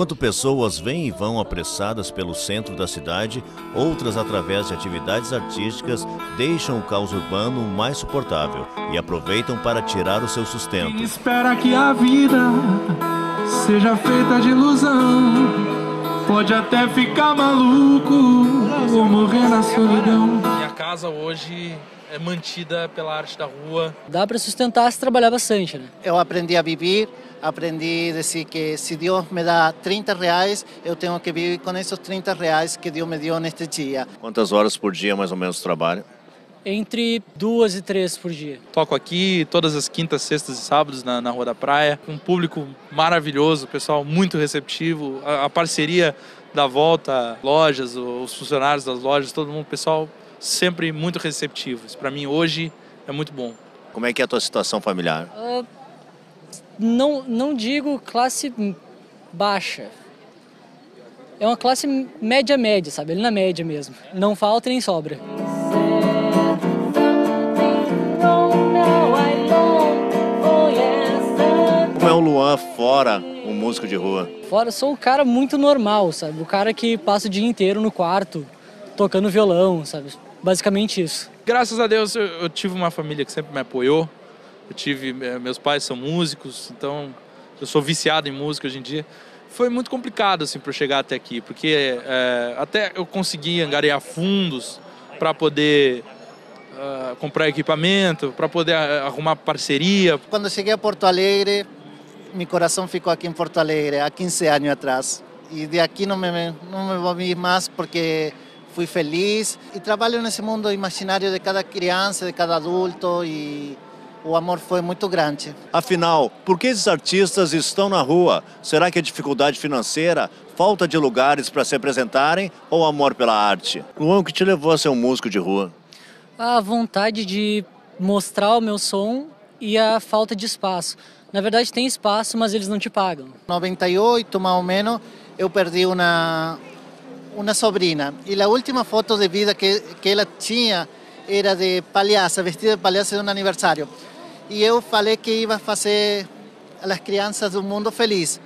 Enquanto pessoas vêm e vão apressadas pelo centro da cidade, outras, através de atividades artísticas, deixam o caos urbano mais suportável e aproveitam para tirar o seu sustento. Espera que a vida seja feita de ilusão. Pode até ficar maluco ou morrer na solidão. Casa hoje é mantida pela arte da rua. Dá para sustentar se trabalhar bastante, né? Eu aprendi a viver, aprendi a dizer que se Deus me dá 30 reais, eu tenho que viver com esses 30 reais que Deus me deu neste dia. Quantas horas por dia mais ou menos trabalha? Entre duas e três por dia. Toco aqui todas as quintas, sextas e sábados na, na Rua da Praia. Um público maravilhoso, pessoal muito receptivo. A, a parceria da volta, lojas, os funcionários das lojas, todo mundo, pessoal sempre muito receptivo. Isso para mim hoje é muito bom. Como é que é a tua situação familiar? Uh, não, não digo classe baixa. É uma classe média-média, sabe? Ele na média mesmo. Não falta nem sobra. Como é o Luan fora um músico de rua? Fora, sou um cara muito normal, sabe? O cara que passa o dia inteiro no quarto tocando violão, sabe? Basicamente isso. Graças a Deus eu, eu tive uma família que sempre me apoiou. Eu tive eh, meus pais são músicos, então eu sou viciado em música hoje em dia. Foi muito complicado assim para chegar até aqui, porque é, até eu consegui angariar fundos para poder uh, comprar equipamento, para poder uh, arrumar parceria. Quando cheguei a Porto Alegre, meu coração ficou aqui em Porto Alegre há 15 anos atrás. E de aqui não me, não me movi mais porque fui feliz e trabalho nesse mundo imaginário de cada criança, de cada adulto e o amor foi muito grande. Afinal, por que esses artistas estão na rua? Será que é dificuldade financeira, falta de lugares para se apresentarem ou amor pela arte? Luan, o que te levou a ser um músico de rua? A vontade de mostrar o meu som e a falta de espaço. Na verdade, tem espaço, mas eles não te pagam. 98, mais ou menos, eu perdi uma, uma sobrinha. E a última foto de vida que, que ela tinha era de palhaça, vestida de palhaça de um aniversário. E eu falei que ia fazer as crianças do mundo feliz.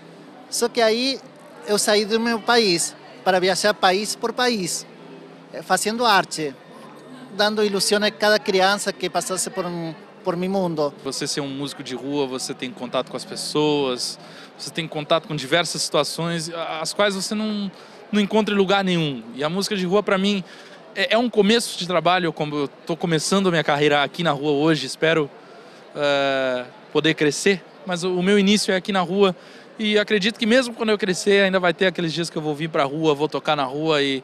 Só que aí eu saí do meu país para viajar país por país, fazendo arte, dando ilusões a cada criança que passasse por um por meu mundo. Você ser um músico de rua, você tem contato com as pessoas, você tem contato com diversas situações, as quais você não, não encontra em lugar nenhum. E a música de rua, para mim, é, é, um começo de trabalho, como eu estou começando a minha carreira aqui na rua hoje, espero uh, poder crescer, mas o, o meu início é aqui na rua e acredito que mesmo quando eu crescer, ainda vai ter aqueles dias que eu vou vir para a rua, vou tocar na rua e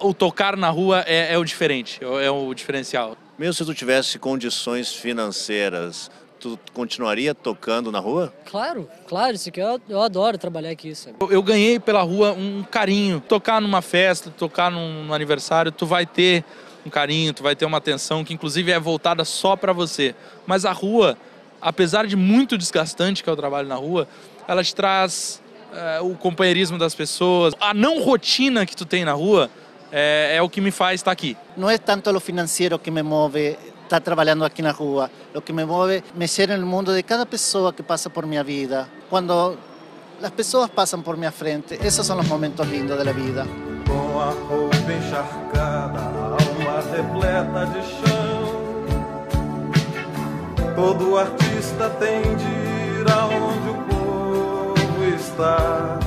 o tocar na rua é, é o diferente, é, é o diferencial. Mesmo se tu tivesse condições financeiras, tu continuaria tocando na rua? Claro, claro, isso aqui eu, eu adoro trabalhar aqui. Sabe? Eu, eu, ganhei pela rua um carinho. Tocar numa festa, tocar num, num, aniversário, tu vai ter um carinho, tu vai ter uma atenção que inclusive é voltada só para você. Mas a rua, apesar de muito desgastante que é o trabalho na rua, ela te traz é, o companheirismo das pessoas, a não rotina que tu tem na rua é, é o que me faz estar aqui. Não é tanto o financeiro que me move está trabalhando aqui na rua. O que me move mexer no mundo de cada pessoa que passa por minha vida. Quando as pessoas passam por minha frente, esses são os momentos lindos da vida. Com a roupa encharcada, a alma repleta de chão. Todo artista tem de ir aonde o povo está.